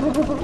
go, go, go, go.